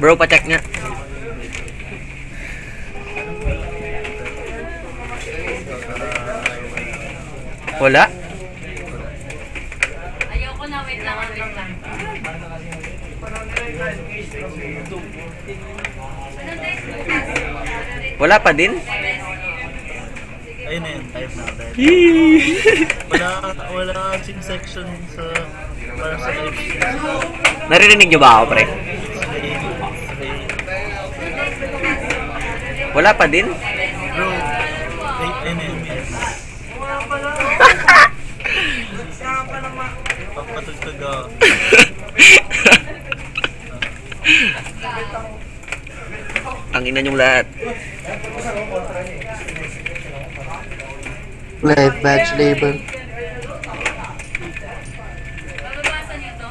Bro, pacheck nga. Wala? Ayoko na, wait lang, wait lang. Wala pa din? Ayun na yun, type natin. Wala, wala section sa, Naririnig nyo ba ako, pre? Wala pa din? Bro, 8 NM type na. Papatugtog ako. Ang ina nyong lahat. Live badge label. Bababasa niyo to?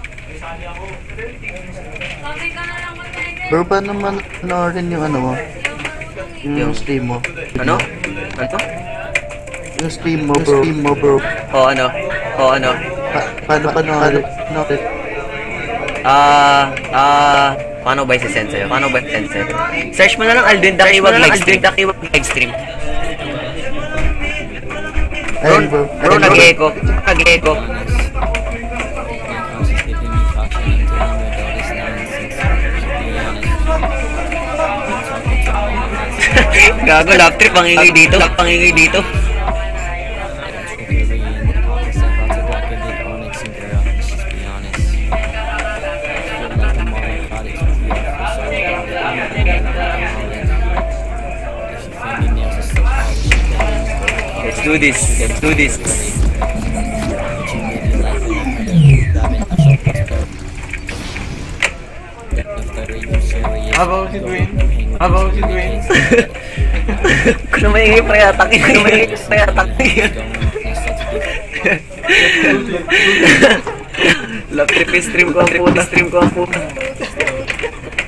Sabi ka na lang mag Bro, paano man panoorin yung ano mo? Yung stream mo. Ano? Ano? Yung stream mo, bro. Stream mo, bro. O ano? O ano? Pa paano panoorin? No, Ah, ah, paano ba i-send sa'yo? Paano ba i-send sa'yo? Search mo na lang Alvin Dakiwag live stream. Dakiwag live stream. Bro, Ayun, bro. bro, nag-echo. Nag-echo. Gago, lap trip, pangingi dito. Pangingi dito. Let's do this. Let's do this. Habang si Dwayne. Habang si Dwayne. Kung na maingay pre, atakin. Kung na maingay pre, atakin. Lap trip yung stream ko ang puta. Stream ko ang puta.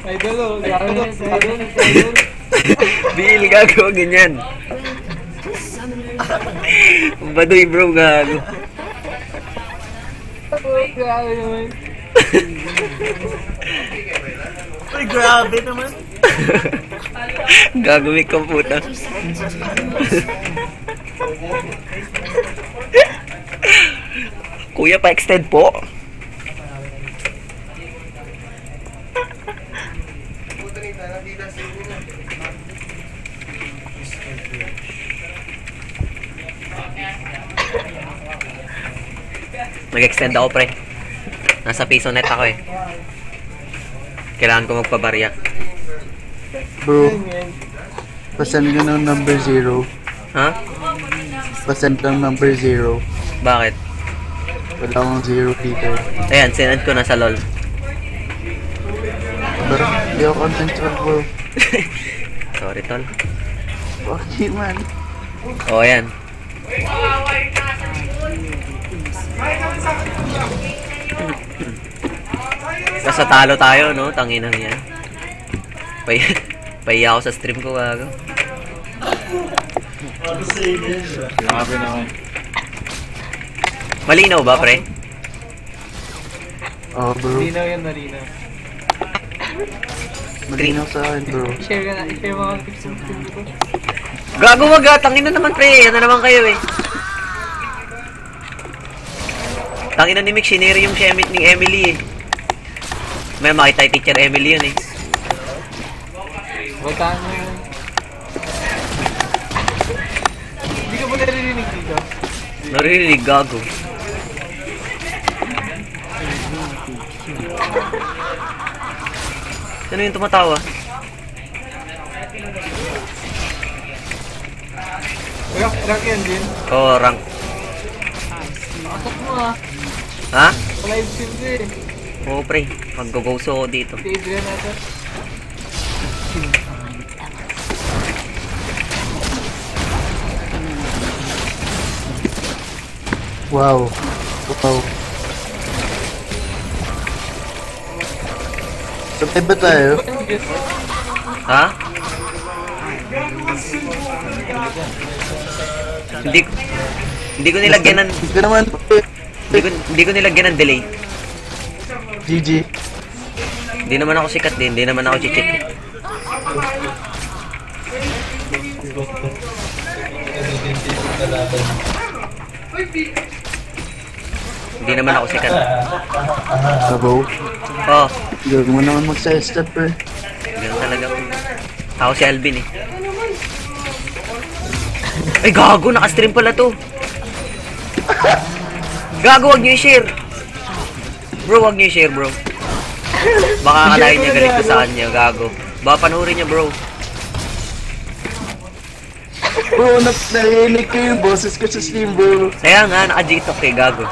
Idol, oh. Idol, idol, idol. Bill, gago, ganyan. Baduy bro, gago. Grabe naman. Uy, grabe naman. gago, may kamputa. Kuya, pa-extend po. Mag-extend ako, pre. Nasa piso net ako eh. Kailangan ko magpabarya. Bro, pasend ka ng number zero. Ha? Pasend lang number zero. Bakit? Wala akong zero dito. Ayan, sinad ko na sa LOL. Pero, hindi ako consensual, bro. Sorry, tol. You, man. O, oh, ayan. Basta talo tayo, no? Tanginang yan. Pay Paiya ako sa stream ko, gago. Grabe naman. Malinaw ba, pre? Oh, bro. Malinaw yan, malinaw. Malinaw sa akin, bro. I-share ka na, i-share mo ang tips ng stream ko. Gago wag ah, tangina naman pre, ano naman kayo eh. Tangina ni Mick, siniri yung shemit ni Emily eh. May makita yung teacher Emily yun eh. Bataan mo yun. Hindi ka ba naririnig dito? Naririnig, gago. Sino yung tumatawa? Rank, rank yan din. Oh, rank. Akot mo ah. Ha? Live stream ko eh. Oo pre, mag-go-go ako dito. Si Adrian ata. Wow. Wow. Sabay ba tayo? Ha? Hindi ko hindi ko nilagyan ng Hindi ka naman. hindi ko, hindi ko nilagyan ng delay. GG. Hindi naman ako sikat din, hindi naman ako chichik. Hindi naman ako sikat. Sabaw. Oh, Gagawin mo naman magsa-step eh. ganun talaga. Ako si Alvin eh. Ay, gago, nakastream pala to. Gago, wag niyo i-share. Bro, wag niyo i-share, bro. Baka akalain niya galit ko sa kanya, gago. Baka panoorin niya, bro. Bro, na narinig ko yung boses ko sa stream, bro. Kaya nga, naka-G-Talk eh, gago.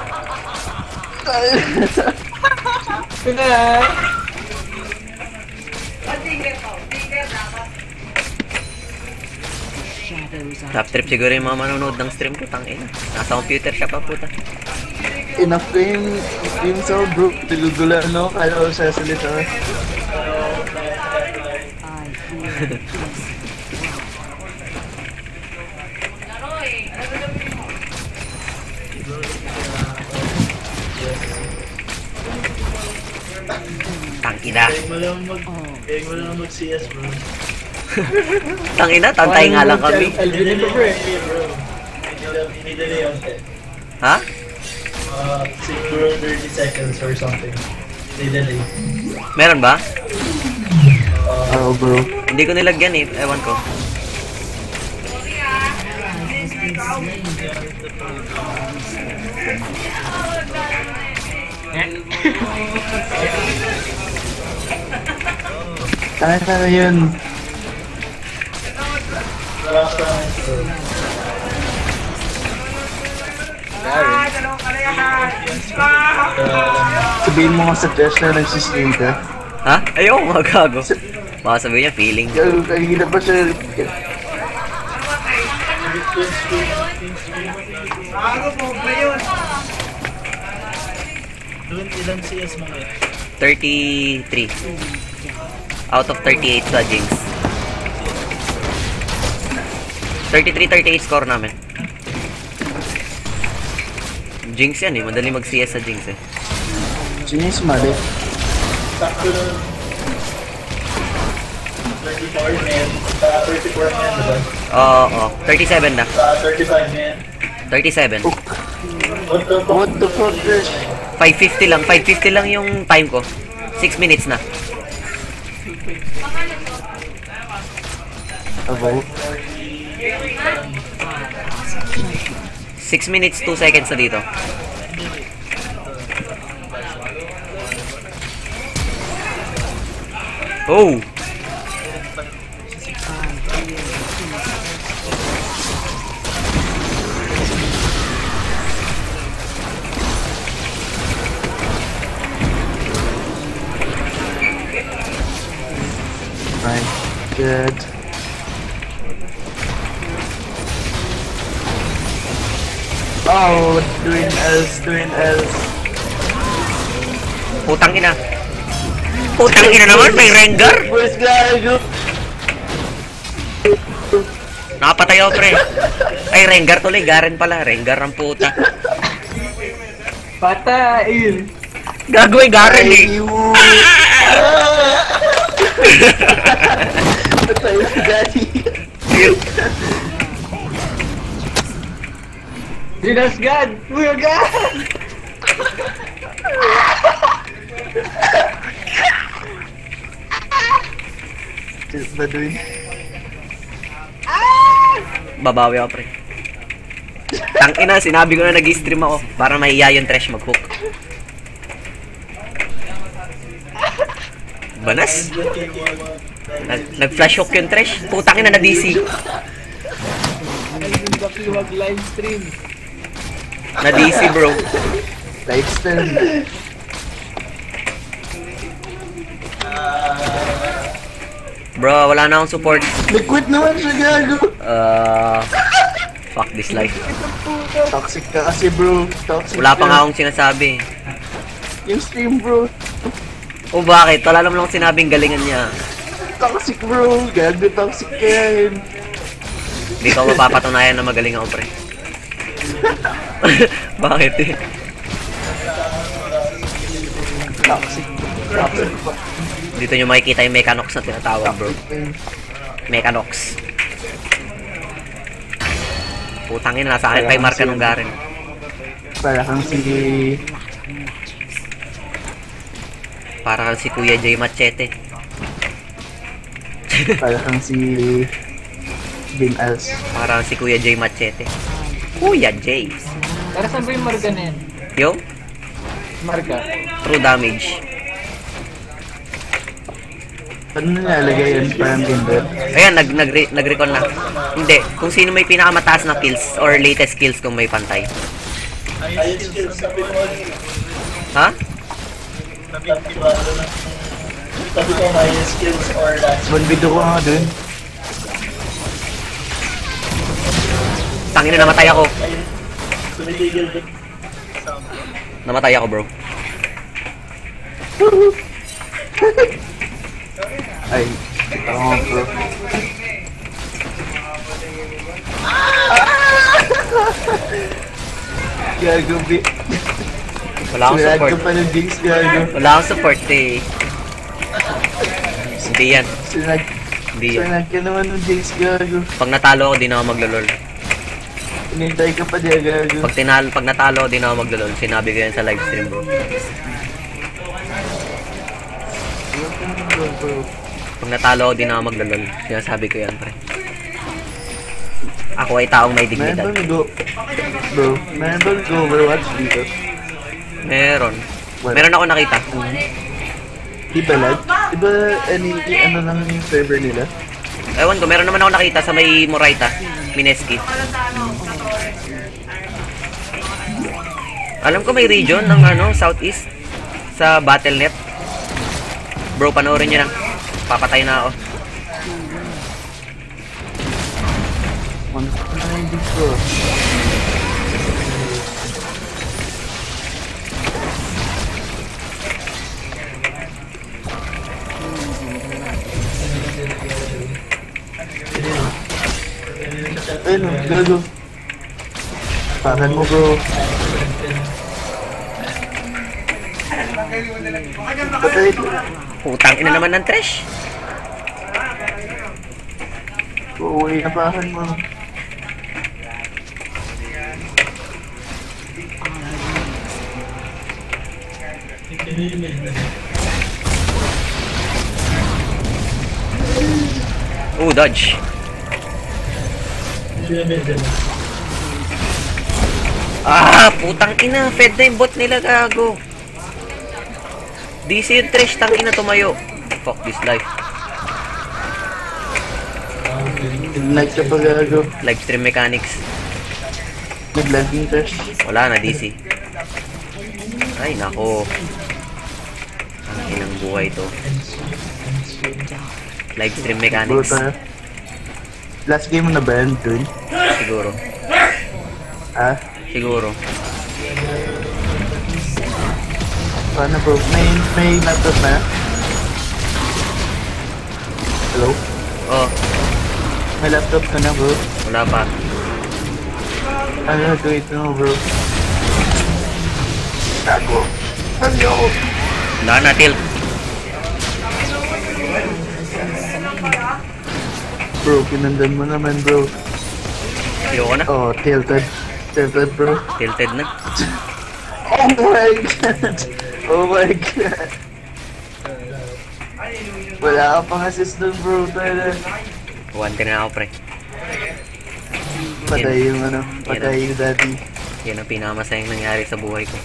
Top trip siguro yung mga manonood ng stream ko, tangina. Nasa computer siya pa, puta. Enough ko yung, yung sound, bro. Tilugulan, no? Kaya ko siya salita. Tangina. Kaya mo lang mag... Kaya mo lang mag-CS, bro. Tangina, tantay nga lang kami. Alvin ito, bro. Inidali. Ha? Uh, siguro 30 seconds or something. Inidali. Meron ba? Oo, bro. Hindi ko nilagyan eh. Ewan ko. Sorry ah. Kaya na yun. Last round, bro. Uh, Sabihin mo nga sa Josh na nagsistream ka. Ha? Ayoko mga gago. Baka sabihin niya feeling. Gago, kanina pa siya. Doon, ilan CS mo ngayon? 33. Out of 38 sa Jinx. 33-38 score namin. Jinx yan eh. Madali mag-CS sa Jinx eh. Yung sumali? Sakto nun. 34 men. Uh, 34 men, diba? Oo, oo. 37 na. Uh, 35 men. 37. What the fuck? What the fuck, Josh? 550 lang. 550 lang yung time ko. 6 minutes na. Sabaw. 6 minutes, 2 seconds na dito. Oh! Good. Oh, doing else, doing else. Putang ina. Putang ina naman, may Rengar. Boys, gago. Nakapatay ako, pre. Ay, Rengar tuloy. Garen pala. Rengar ang puta. Patayin! Gagawin Garen eh. Daddy. Dinas God! Kuya God! Just ba doing? Babawi ako, pre. Tang ina, sinabi ko na nag-stream ako para mahiya yung trash mag-hook. Banas? Nag- Nag-flash hook yung trash. Putang ina na DC. Alvin Baki wag live stream. Na DC, bro. Life stream. Bro, wala na akong support. Nag-quit naman siya, gago. Uh, fuck this life. Toxic ka kasi, bro. Toxic Wala pa nga akong sinasabi. Yung stream, bro. O bakit? Wala naman akong sinabing galingan niya. Toxic, bro. Gago, toxic ka yan. Hindi ko mapapatunayan na magaling ako, pre. bakit eh? Toxic Dito nyo makikita yung Mechanox na tinatawag, bro. Mechanox. Putang ina, nasa akin pa yung marka nung Garen. Para kang si... Para kang si Kuya J Machete. Para kang si... Jim Els. Para kang si Kuya J Machete. Kuya J. Pero saan ba yung marga na yan? Yung Marga. true damage. Ano nilalagay yun? Parang ganda. Ayan, nag, nag, nag-recall na. Hindi, kung sino may pinakamataas na kills or latest kills kung may pantay. Ayos skills sabi mo. Ha? Nabiktima ko na. Sabi ko may skills or last. One video ko nga dun. Tangina, namatay ako. Tumitigil din. Namatay ako, bro. Ay, ito nga bro. Gago, bi. Wala akong support. Wala akong support eh. Hindi yan. Sinad, Hindi yan. sinad ka naman ng Jinx, gago. Pag natalo ako, di na ako maglolol. Inintay ka pa di, gago. Pag, tinalo, pag natalo ako, di na ako maglolol. Sinabi ko yan sa live stream, bro. Pag natalo ako, di na ako maglolol. Sinasabi ko yan, pre. Ako ay taong may Meron dignidad. ba nag-go? Bro, meron nag-go Overwatch dito? Meron. Meron ako nakita. Di ba lag? Di ba any, ano lang yung server nila? Ewan ko, meron naman ako nakita sa may Moraita. Mineski. Alam ko may region ng ano, Southeast sa Battle.net. Bro, panoorin nyo na. Papatay na ako. Ano ko na Ayun, gago. Pakan mo bro. Patay. Putang ina naman ng trash. Uuwi na pakan mo. Oh, dodge. Ah, putang ina. Fed na yung bot nila, gago. DC yung trash, tang ina tumayo. Fuck this life. Nag ka pa gago. Live stream mechanics. Nag-lagging test. Wala na, DC. Ay, nako. Ang inang buhay to. Live stream mechanics. Last game mo na ba yan, dun? Siguro. Ah? Siguro. Paano bro? May, may laptop na? Hello? Oh, May laptop ka na bro? wala pa. Ano gagawin mo bro? Tago. Ano? Wala na, tilt. Bro, pinandan mo naman bro. Ayoko na. Oh, tilted. Tilted bro. Tilted na. Oh my god! Oh my god! Wala ka pang assist dun bro, talaga. One ka na ako, pre. Patay yung ano, patay yung daddy. Yan ang pinakamasayang nangyari sa buhay ko.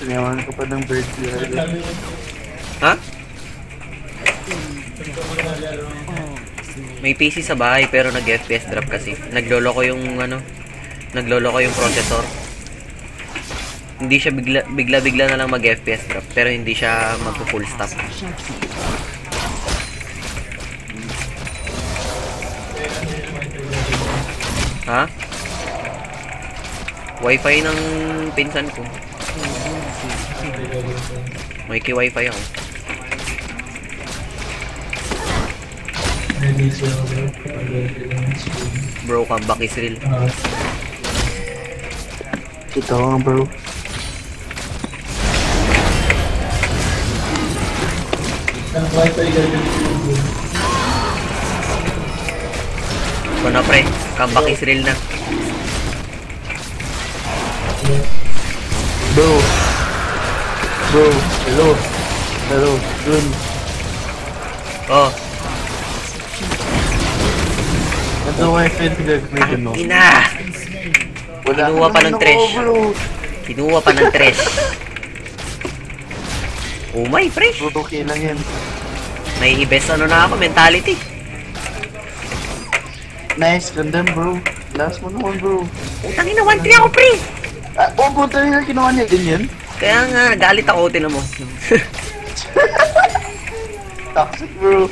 Sinawan ko pa ng bird. Ha? May PC sa bahay pero nag-FPS drop kasi. Naglolo ko yung ano, naglolo ko yung processor. Hindi siya bigla bigla bigla na lang mag-FPS drop pero hindi siya magpo-full stop. Ha? Wifi ng pinsan ko. May ki-wifi ako. Bro, comeback is real. Ito nga bro. Ito na pre, comeback is real na. Bro. Bro, hello. Hello, dun. Oh, ito ko yung pinag-grade, no? ina! Kinuha pa ng trash. bro. Kinuha pa ng tres. Oh my! Bro, okay lang yan. May ibes ano na ako, mentality. Nice, ganda bro. Last mo naman, bro. Utang ina, 1-3 ako, pre! Ah, oh, puta na kinuha niya din yan. Kaya nga, galit ako, tinan mo. Toxic, bro.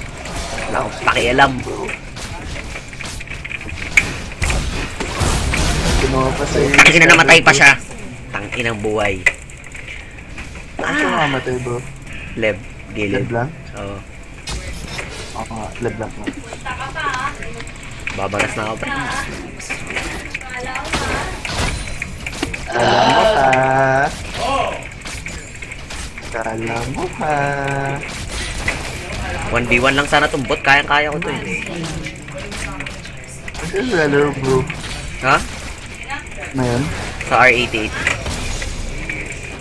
Wala akong pakialam. Kinuha pa sa'yo. Kasi na namatay pa siya. Tangin ng buhay. Siya mamatay, bro? Leb, gilid. Leblanc? Oo, Oo nga, Leblanc nga. babaras na ako, pre. Kala mo ha? Kala mo ha? 1v1 lang sana tong bot, kayang-kaya ko to eh. Ano yung lalaro, bro? Ha? Na yun? Sa R88.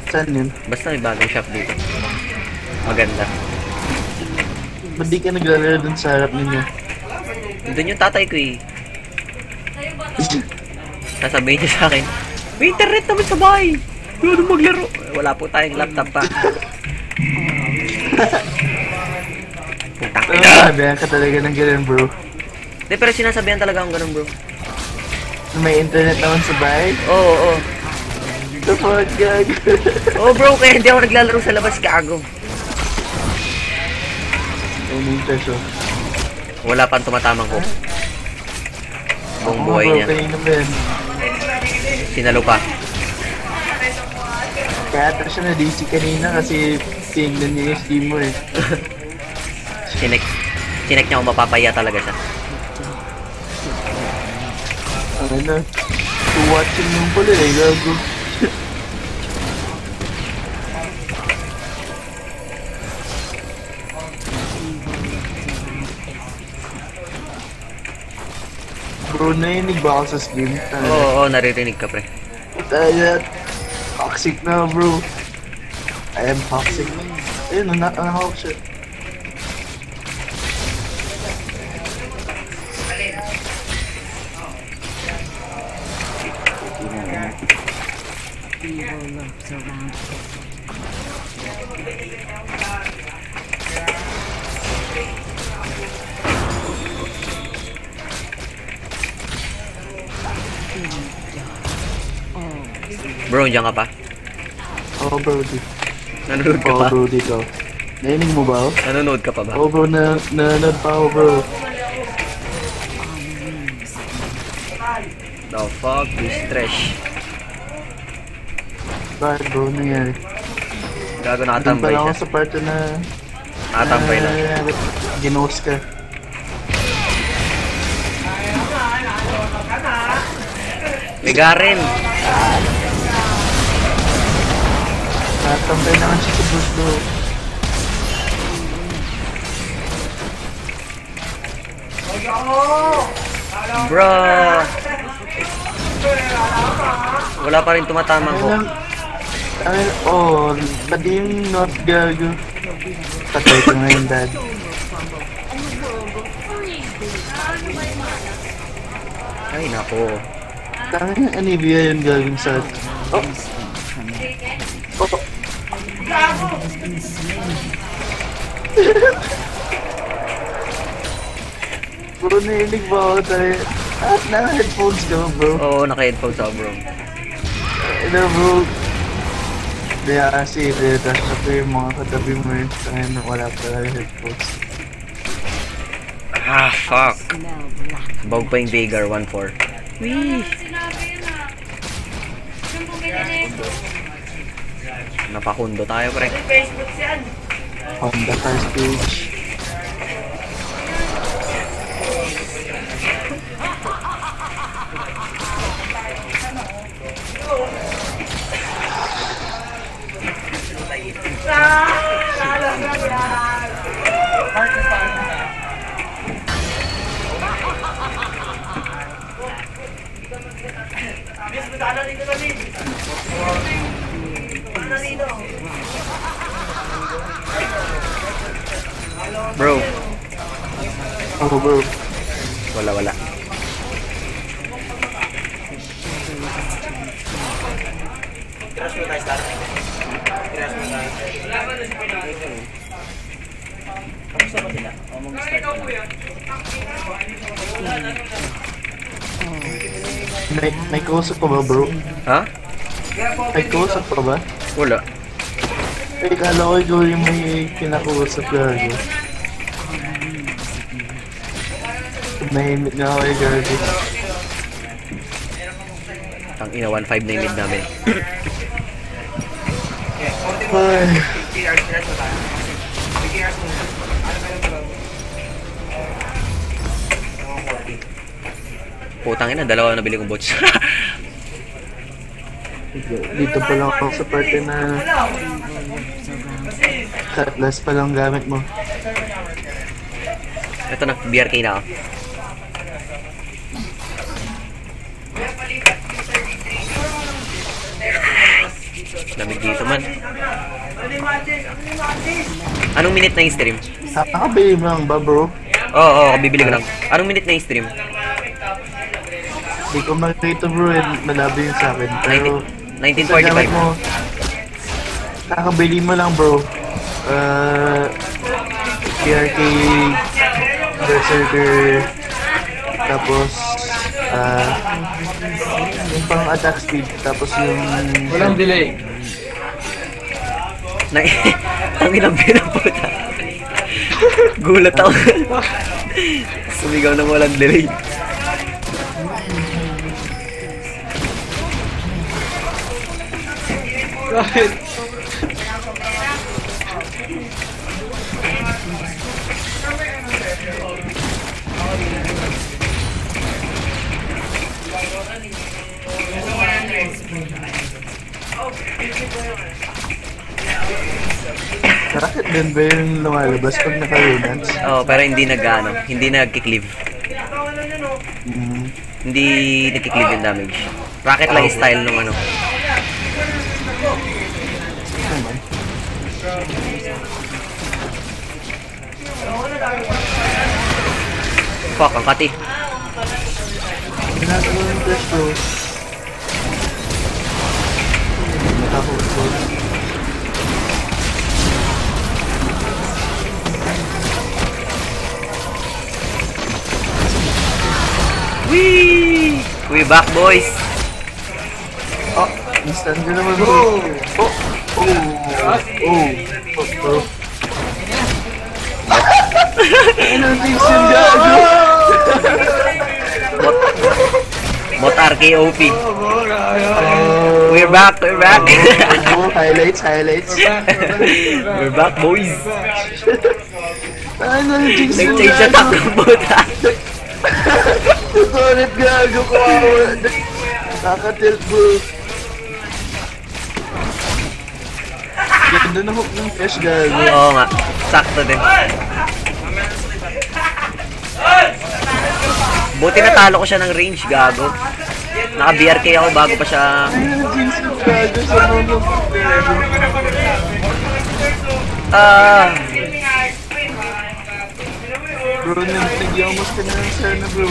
Saan yun? Basta may bagong shop dito. Maganda. Ba't di ka naglalaro dun sa harap ninyo? Doon yung tatay ko eh. Sasabihin niya sa akin, may internet naman sa bahay. Ano maglaro? Wala po tayong laptop pa. Putang ina. sabihan ka talaga ng ganun, bro? Hindi, pero sinasabihan talaga akong ganun, bro. May internet naman sa bahay? Oo, oo, oo. The fuck, gag? Oo, bro, kaya hindi ako naglalaro sa labas, kago. Ano yung presyo? Wala pang tumatamang ko. Buong buhay niya. Sinalo pa. Kaya ata siya na-DC kanina kasi tingnan niya yung Steam mo eh. Chinek. Chinek niya kung mapapaya talaga siya. Ano watching yung pala eh, gago. Bro, nainig ba ako sa stream? Oo, oo, oo, naririnig ka, pre. Kaya, toxic na bro. I am toxic. Ayun, na nakahawak siya. Around. Bro, diyan ka pa? Oo bro, di. Nanonood ka Oo pa? bro, dito. Nainig mo ba? Nanonood ka pa ba? Oo bro, na nanonood pa ako bro. The fuck, this trash. Bakit bro, ano nangyari? Gago Doon nakatambay pala ako siya. sa part na... Nakatambay lang. na Ginost ka. May Garen! Nakatambay naman siya sa boost bro. Bro! Wala pa rin tumatamang ko. Ay, oh, pati yung not gago. Patay ka ngayon, dad. Ay, nako. Tama yung Anivia yung gagawin sa... Oh! Oh! Bro, nailig ba ako tayo? At naka-headphones ka bro? Oo, naka-headphones ako, bro. Ano, bro? Kaya kasi, na ko yung mga katabi mo eh. Kaya na wala pala yung headphones. Ah, fuck. Bawag pa yung Vagar 1-4. Wee! Yun. Napakundo tayo, pre. On the first page. Bro, Oh bro. wala wala. May, may kausap ka ba bro? Ha? May kausap ka ba? Wala. Eh, kala ko ikaw yung may kinakausap gago. Nahimik na ako eh, gago. Ang ina 1.5 na yung mid namin. Ay, Putang ina, dalawa na bili kong bots. dito pa lang ako sa parte na cutlass pa lang gamit mo. Ito na, BRK na ako. Lamig dito man. Anong minute na yung stream? Nakakabili mo lang ba bro? Oo, oo, bibili ko lang. Anong minute na yung stream? Hindi ko makita bro, eh, malabo yun sa akin. Pero, 19, sa gamit 1945. mo, kakabili mo lang bro. Uh, PRK, Berserker, tapos, ah, yung pang attack speed, tapos yung... Walang delay. Na, ang inang pinaputa. Gulat ako. Sumigaw na walang delay. Bakit? Bakit din ba yung lumalabas pag naka-lunance? Oo, pero hindi nag ano, hindi nagki-cleave. Mm, Hindi nagki-cleave yung damage. Rocket lang yung style nung ano. Fuck, ang kati. Ginagawa flash. Whee! We back, boys! Oh, instant ka naman bro. Oh, oh, oh, oh, bro. Ano things yung Bot RKOP. Oh, We're back, we're back! highlights, highlights. we're back, boys! Ano yung things yung Nag-change sa gago? takong puta. Tutorit gago ko ako. Nakatilt bro. Ganda na hook ng fish gago. Oo nga, sakto din. Buti natalo ko siya ng range, gago. Naka-BRK ako bago pa siya... Sa Ah, Bro, nag-yamos ka na ng sana bro.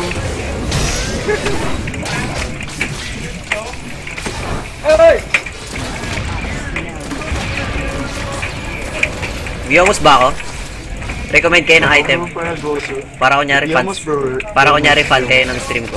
Viyamos ba ako? Recommend kayo ng item. Ano para kunyari bro. Para kunyari fan kayo ng stream ko.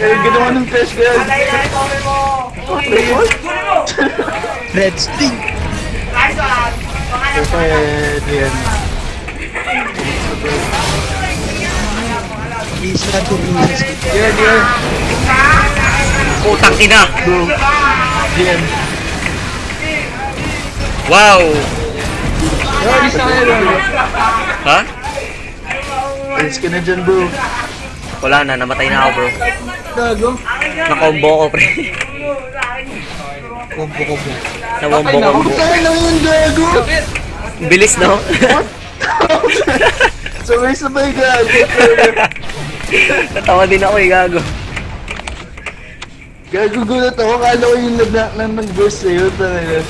Eh, ginawa ng fish gago. Red Sting. Pwede yan. He's not too easy. Here, here. Putang ina! Bro. Yan. Wow! Ha? Alis ka na dyan, bro. Wala na, namatay na ako bro. Gago. Nakombo ko pre. Kompo, kompo. Nawombo Patay na kombo. Saan lang yun, gago? Bilis no? Sabay-sabay gago. Natawa din ako eh, gago. Gago gulat ako. Kala ko yung nag- nang nag-burst sa'yo talaga.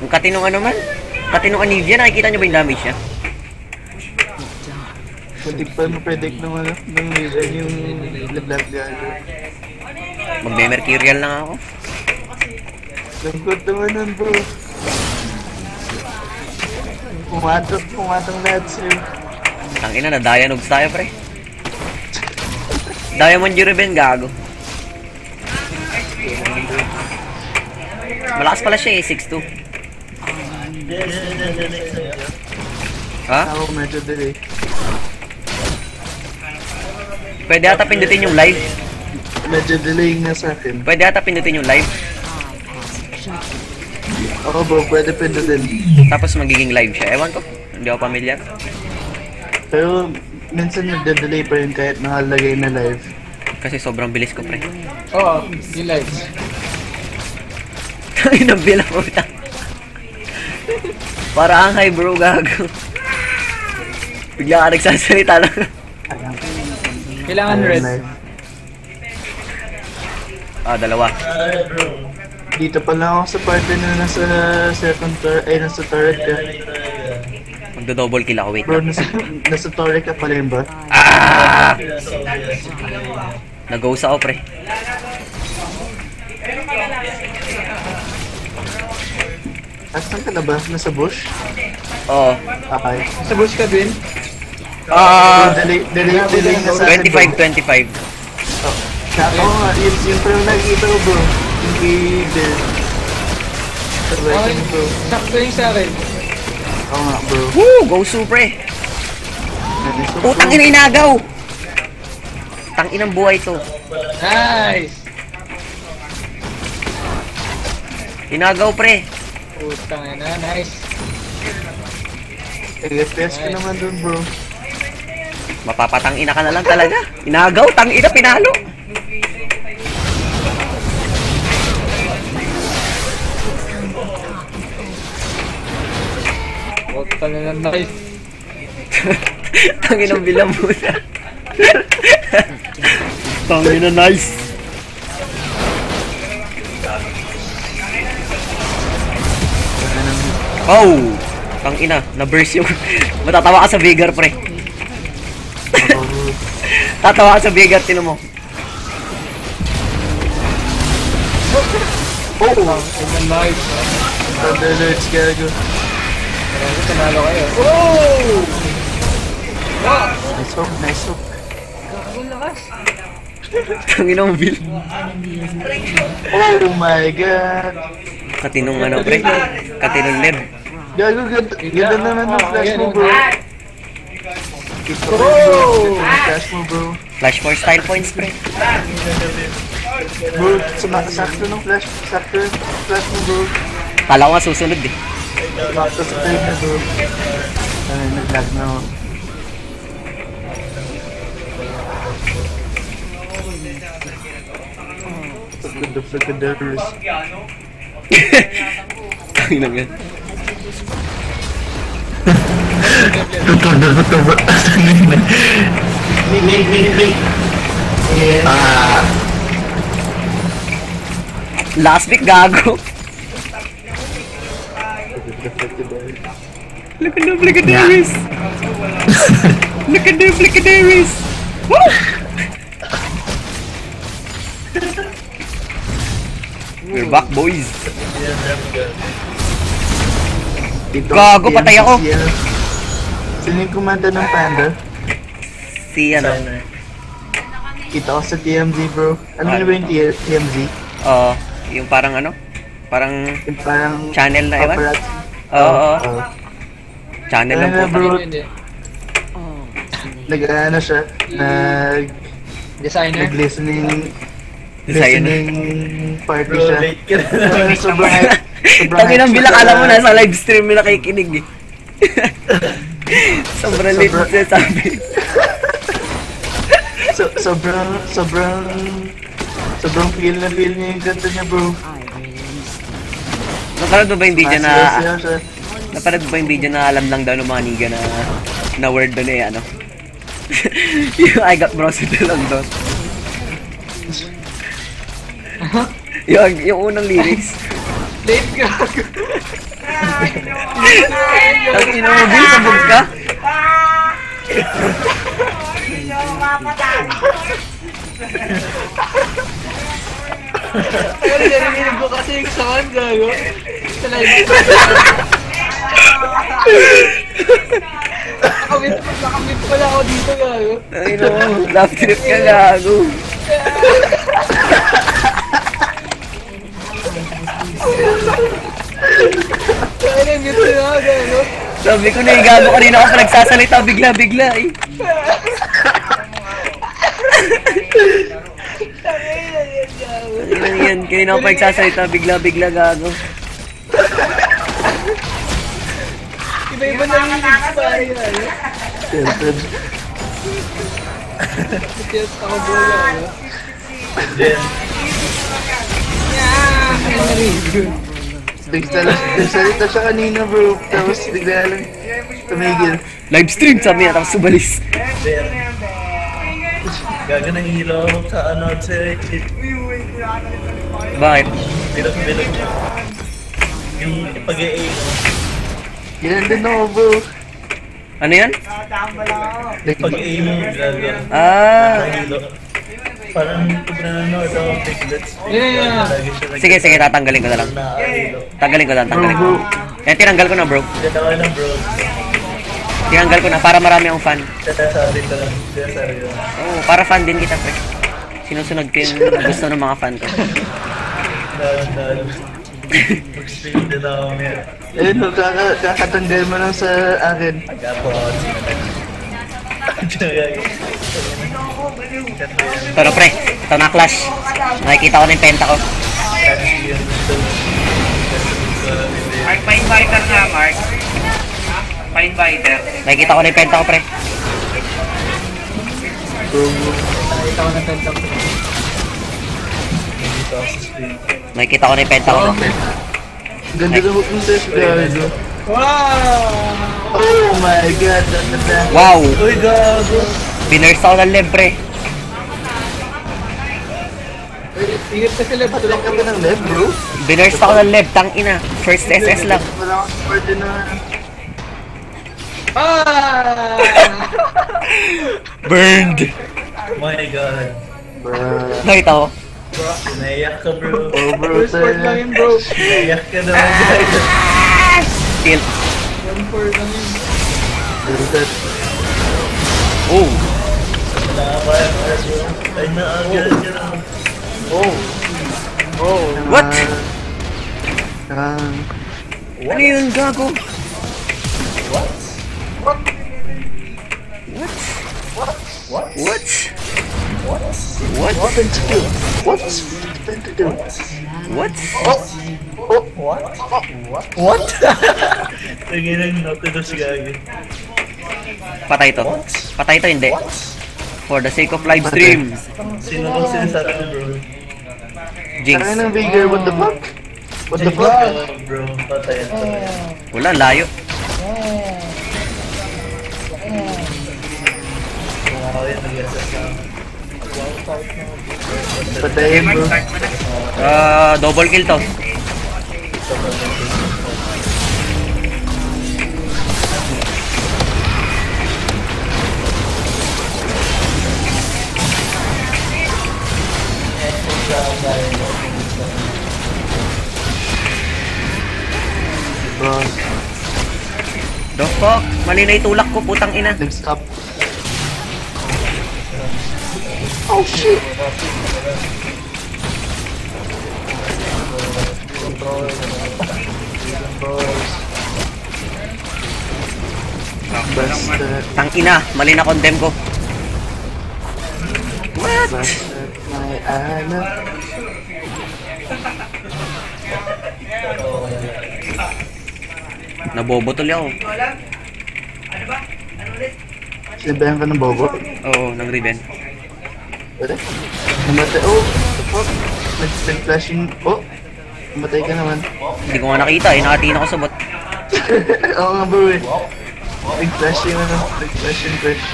Ang katinong ano man? Katinong Anivia, nakikita niyo ba yung damage niya? Kuntik pa ma-predict ng ano, ng Raven yung LeBlanc gago. Magme-mercurial lang ako. Lungkot naman nun, bro. Pumatong, pumatong lahat sa'yo. Tangina na, Dianogs tayo pre. Diamond Juriben, gago. Malakas pala siya eh, 6'2". Ha? Ako medyo delay. Pwede ata pindutin yung live. Medyo delay nga sa akin. Pwede ata pindutin yung live. Oo bro, pwede pindutin. Tapos magiging live siya. Ewan ko. Hindi ako familiar. Pero minsan nagde-delay pa rin kahit nakalagay na live. Kasi sobrang bilis ko pre. Oo, di live. Tangin ang bilang mo Para ang high bro gago. Bigla ka nagsasalita lang. Kailangan red. ah, dalawa. Dito pa lang ako sa party na nasa second turret, ay nasa turret ka. Magdo-double kill ako. Wait Bro, lang. nasa, nasa turret ka pa rin ba? Ah! Nag-ghost ako pre. Asan ka na ba? Nasa bush? Oo. Okay. Sa bush ka din. Ah, delay, delay, delay na sa akin, bro. 25, 25. Oo nga, yun, yun pa yung nakikita ko bro. Yung. Sabay Okay, ka bro. sakto yung sa akin. Oo nga bro. Woo! Go super! Putang ina inagaw! Tang inang buhay to. Nice! Inagaw pre. Putang ina, nice. Eh, FPS ka naman dun bro. Mapapatang ina ka na lang talaga. Inagaw, tang ina pinalo. Putang ina, nice. tang inang bilang muna. tang ina nice. Oh! Tang ina, na-burst yung... Matatawa ka sa Vigor, pre. Tatawa ka sa Vigor, tino mo. Putang ina, nice. Thunder Lords gago. Marami tanalo kayo. Oh! Nice hook, nice hook. Tang ina mo, Bill. Oh my god. Katinong ano, pre. Katinong nerd. Gago, ganda, naman ng flash mo oh. bro. Ng flash mo bro. Flash for style points, pre. Bro, sakto ng flash, sakto flash mo bro. Kala ko nga susunod eh. Sakto sa time na bro. Ay, nag-lag na ako. Pagkanda, pagkanda, Rus. Tang ina yan. Totoo ba? Lig, lig, lig, lig. Ah, Last week, gago. Look at the Blickadaris. Look at the Blickadaris. Woo! We're back, boys. Gago, patay ako. TMCL. Sino yung kumanda ng panda? Si ano, Kita ko sa TMZ bro. Ano ba yung T- TMZ? uh, yung parang ano, parang Yung parang channel na paparazzi. Oo, oo. Oo. channel ng Ayun na, puta. bro. Hindi, hindi. All slain. nag ano siya, nag Designer. nag-listening listening party Bro, siya. late ka na. Sobrang sobrang hype. Sobrang Tangin ang bilak, alam mo na sa live stream may nakikinig eh. Sobrang late Sobra- siya sabi. So, sobrang, sobrang, sobrang feel na feel niya yung kanta niya, bro. Napanood mo ba yung video na... Napanood mo ba yung video na alam lang daw ng mga niga na... Na word doon eh, ano? yung I got brosity lang doon. yung, yung unang lyrics. Late gago. Ang ina mo, Bill, sabog ka? Pero narinig ko kasi yung sound gago. Sa live. Nakamit, nakamit pala ako dito gago. Ang ina mo, laugh trip ka gago. Kaya na, mute na ako gago. Sabi ko na, gago kanina ako pa nagsasalita bigla-bigla eh. Ano yan, kanina ako pa nagsasalita bigla-bigla gago. Iba-iba na yung lyrics pa gago. Tilted. Yes, ako buo gago. Then, Nagsalita siya kanina, bro. Tapos bigla lang tumigil. Live stream sabi niya, tapos subalis. gaga ng ilaw sa ano, sa Bakit? bilog-bilog. Yung pag-i-aim. Yan din ako, bro. Ano yan? Pag-aim mo, gaga. Ah. Parang pag nanonood ako ng piglets. Yeah, yeah. Sige, sige, tatanggalin ko na lang. Nakakilo. Tanggalin ko Bro, tanggalin ko. Yan, tinanggal ko na bro. Dalawa lang bro. Tinanggal ko na para marami akong fan. Sinasabi ko lang. Sinasabi ko lang. Oo, para fan din kita, pre. Sinusunod ko yung gusto ng mga fan ko. Mag-stream din ako ngayon. Eh, kakatanggal mo lang sa akin. Agapo ako Pero pre, ito na clash. Nakikita ko na yung penta ko. Mark, pa-inviter nga, Mark. Pa-inviter. Nakikita ko na yung penta ko, pre. Nakita ko na tenta ko. Nakikita ko na yung penta ko. Ganda na hook ng test, gago. Wow! Oh my god, ang ganda. Wow! Uy, gago! Binurst ako ng leb, pre. Ingat ka sila. Tulak ka ba ng left, bro? Binurst ako ng leb, tang ina. First SS lang. Wala akong pwede na. Ah! Burned! My god. Bro. Nakita ko. Naiyak ka bro. Oh, bro, First part lang yun bro. Naiyak ka naman guys. Tilt. One four lang yun. Tilted. Oh! Nakakaya ka bro. Ay naagad ka na. Oh. Oh. What? Ah. Ano yun, gago? What? What? What? What? What? What? What to do? What? What to do? What? What? What? What? Tingin ng Nautilus gagi. Patay to. Patay to, hindi. For the sake of live stream. Sino bang sinasabi mo bro? Jinx. Tangin ng Vigor, what the fuck? What the fuck? Bro. Patayan, patayan. Wala, layo. Kung ako yan, nag-assess na. Patayin, bro. Ah, double kill to. Bro, The fuck? Mali na itulak ko, putang ina. nag-stop. Oh shit! Basta, Tang ina, mali na condemn ko. What? basta may anak. Nabobo tuloy ako. Sinabayan ka ng bobo? Oo, nang ribbon. Pwede? Namatay, oh, the fuck? Nag- Nag-flashing, oh, namatay ka naman. Hindi ko nga nakita eh, nakatingin ako sa bot. Oo nga bro eh. Nag-flashing ano, nag-flashing crash.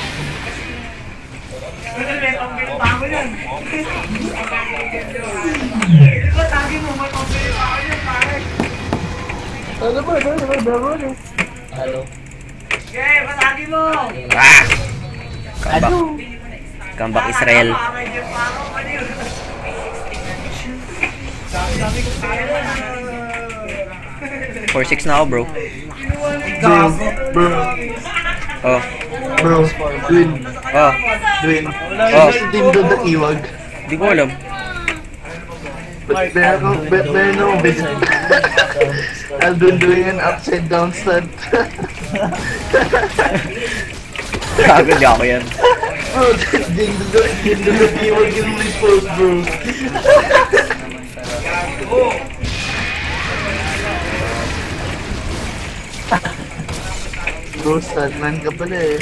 Ah! Comeback. Comeback Israel. Four six na ako, bro. Bro, bro, Oh, bro, Dwin, oh, Dwin. Oh. Team Dodd at Iwag? di ko alam. But meron ko, but meron ako video. Aldun doing an upside down stunt. Gago, di ako yan. bro, Team Dodd at Iwag yung repost bro. Bro, stuntman ka pala eh.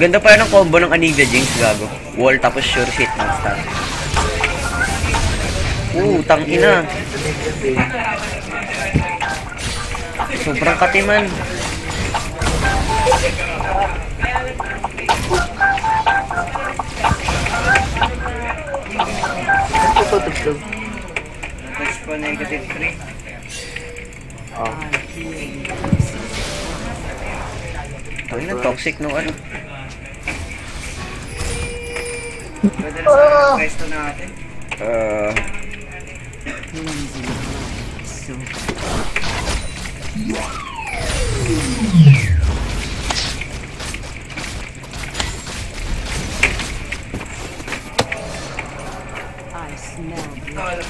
Ganda pa ng combo ng Anivia Jinx, gago. Wall tapos sure shit ng star. Uh, tang ina. Sobrang katiman. Ito pa ito. Touch pa negative 3. Tang ina, toxic no ano. Pwede na sa pwesto natin. Uh, I smell blood.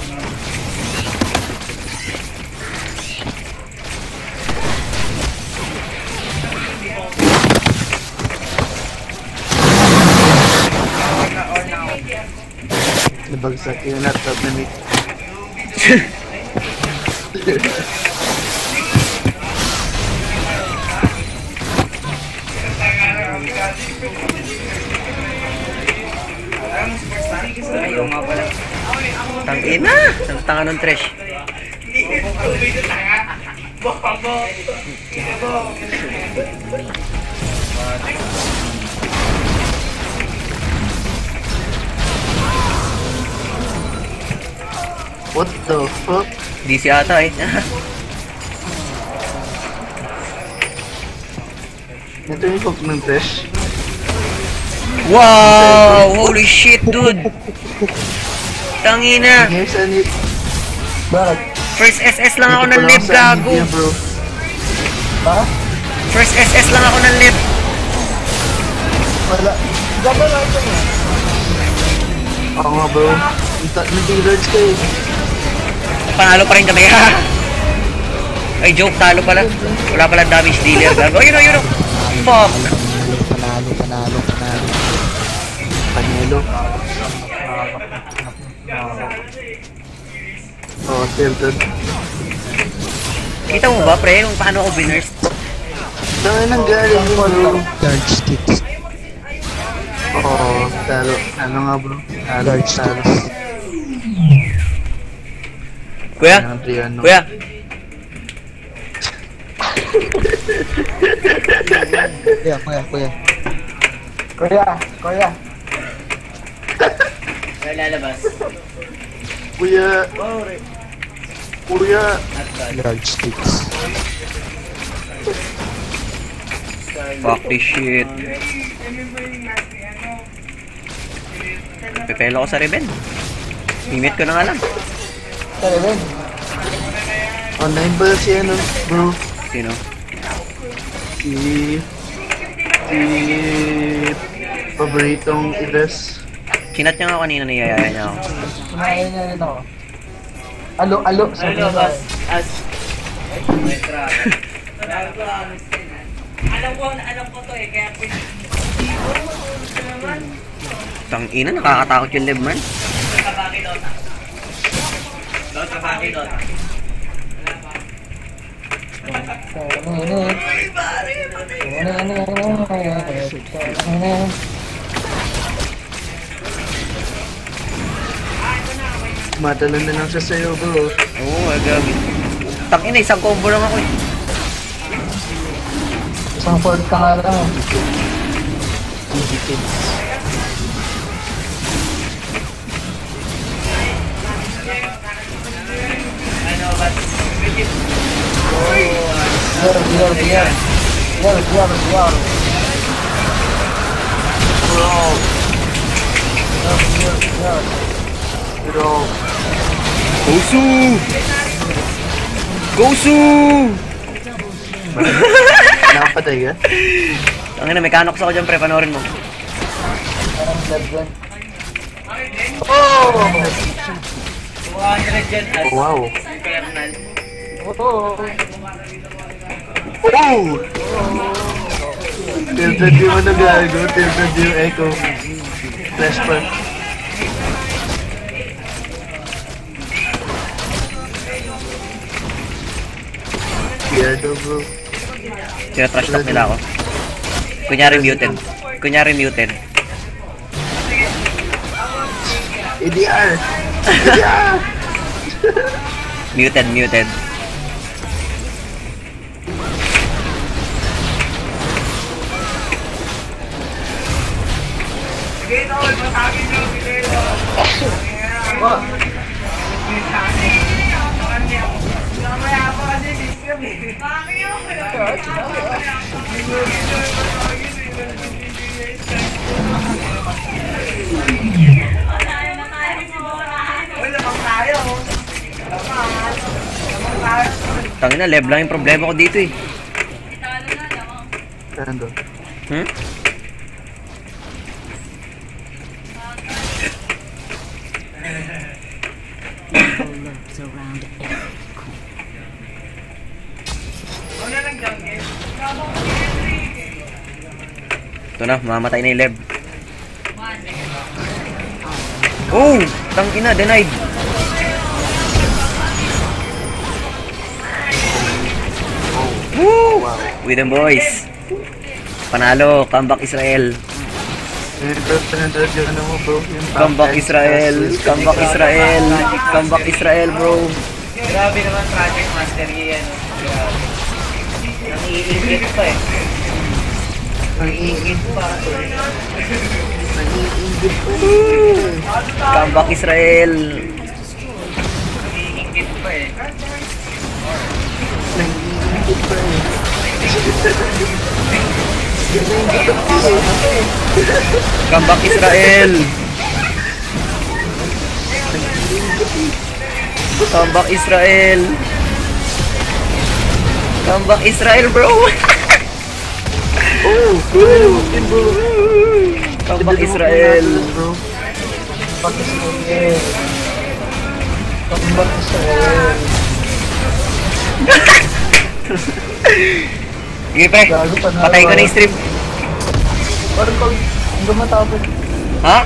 Nabagsak yung laptop na Nick. Tang ina. Ang tanga ng trash. What the fuck? DC ata eh. Ito yung hook ng Tesh. wow! Holy shit, dude! Tangina! Here's a Nick. Bakit? First SS lang ako ng live, gago! bro. First SS lang ako ng live. Wala. Gaba lang ito Oo nga bro. Nag-lords ka eh. Panalo pa rin kami, ha? Ay, joke, talo pala. Wala pala damage dealer, gago. Ayun, ayun, ayun. Fuck! Panalo, panalo, panalo. Panelo. Oh, tilted. Kita mo ba, pre, kung paano ako binurst? Saan nang galing mo bro? Large sticks. Oo, talo. Ano nga bro? Talo, Large talo. sticks. Kuya? Ano, Triano. Kuya? Kuya, kuya, kuya. Kuya, kuya. Kaya lalabas. Kuya. Kuya. Large sticks. Fuck this shit. Pepelo ko sa Reven. Mimit ko na nga lang. Online ba si ano, bro? Sino? Si... Si... Paboritong Ives. Chinat niya nga kanina niyayaya niya ako. Kumain niya rin ako. Alo, alo. Sabi Ano niya. as as Metra. Alam ko, alam ko to eh, kaya pin... Tang ina, nakakatakot yung Lev man. Kabaki Dota. Dota, kabaki Dota. Matalon na lang siya sa'yo, bro. Oo, oh, agagi. Tang ina, isang combo lang ako eh. Isang fourth ka nga lang. Ano, but... Biar, biar, biar. Biar, biar, biar. Biar, biar, biar. Pero, Gosu! Gosu! nakapatay ka? Ang ina, may kanoks ako dyan, pre. Panoorin mo. Parang blood yan. 200 dyan as Oh, wow. Kernal. Oo. Oh! Tilted yung ano gago, tilted yung echo. Flash Weirdo bro. Sinatrash talk nila ako. Kunyari muted. Kunyari muted. ADR! ADR! Muted, muted. Tangina, Lev lang yung problema ko dito eh. Ano? Hmm? Ito na, mamatay na yung Lev. Oh! Tangina, denied. Woo! With them boys. Panalo, comeback Israel. Comeback 10 Israel. Comeback Israel. Comeback Israel, bro. Grabe naman Project Master yan. Nangiingit pa eh. Nangiingit pa. Nag-iingit po. Comeback Israel. Nangiingit pa eh. Nag-iingit pa eh. Comeback Israel. Comeback Israel. Comeback Israel, bro. Oh! Yun bro. Comeback Israel. Bro. Back Israel. Back Israel. Sige, pre. Patay ko na yung stream. Parang pag hindi matapos. Ha?